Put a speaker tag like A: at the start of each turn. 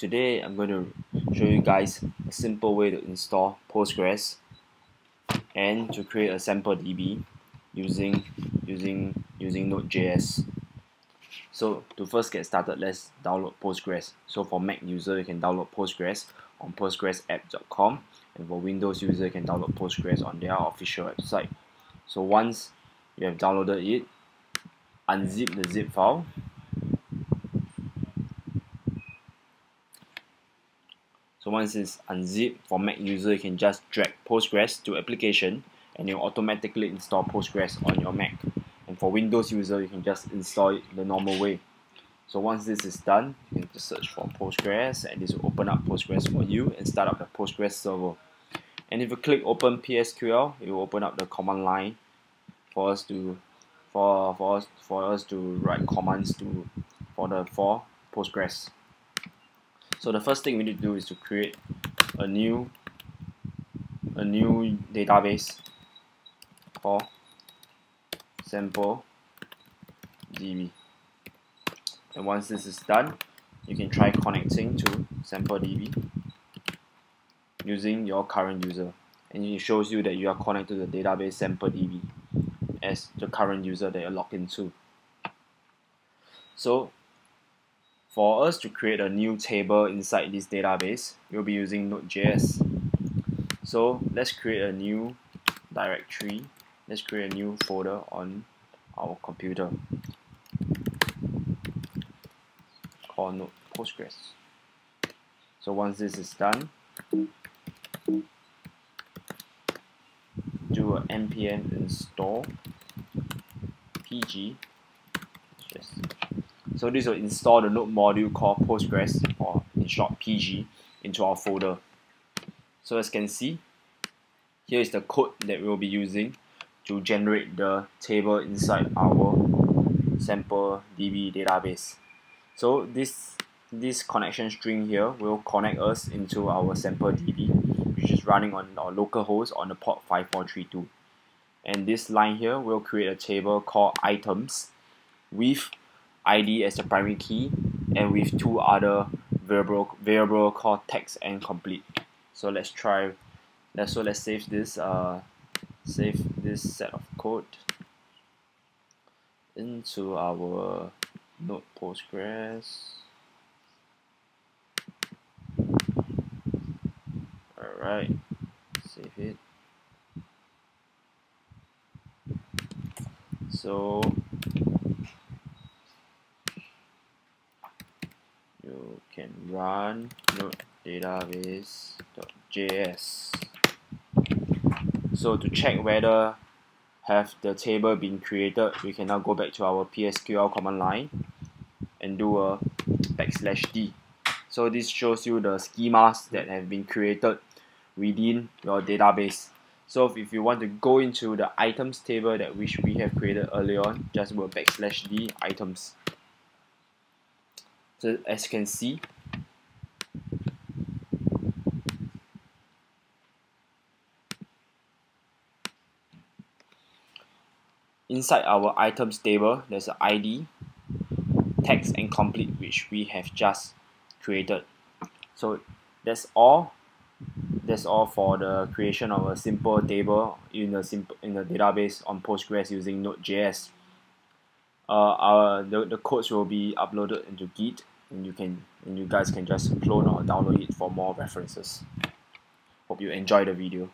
A: today I'm going to show you guys a simple way to install Postgres and to create a sample DB using using using Node.js so to first get started let's download Postgres. So for Mac user you can download Postgres on postgresapp.com and for Windows user you can download Postgres on their official website. So once you have downloaded it unzip the zip file So once it's unzipped for Mac user, you can just drag Postgres to application and it will automatically install Postgres on your Mac. And for Windows user, you can just install it the normal way. So once this is done, you can just search for Postgres and this will open up Postgres for you and start up the Postgres server. And if you click open PSQL, it will open up the command line for us to for for us for us to write commands to for the for Postgres. So the first thing we need to do is to create a new a new database called sample DB. And once this is done, you can try connecting to sample DB using your current user. And it shows you that you are connected to the database sample DB as the current user that you're logged into. So for us to create a new table inside this database, we'll be using Node.js. So let's create a new directory. Let's create a new folder on our computer called Node Postgres. So once this is done, do a npm install pg just so this will install the node module called Postgres, or in short PG, into our folder. So as you can see, here is the code that we'll be using to generate the table inside our sample DB database. So this this connection string here will connect us into our sample DB, which is running on our local host on the port 5432. And this line here will create a table called items with id as the primary key and with two other variable variable called text and complete. So let's try let's so let's save this uh save this set of code into our node postgres. Alright save it. So can run node database.js so to check whether have the table been created we can now go back to our PSQL command line and do a backslash d. So this shows you the schemas that have been created within your database. So if you want to go into the items table that which we have created earlier on just do a backslash d items so as you can see inside our items table there's an ID text and complete which we have just created. So that's all. That's all for the creation of a simple table in a simple in a database on Postgres using Node.js uh, our the, the codes will be uploaded into Git and you can and you guys can just clone or download it for more references. Hope you enjoy the video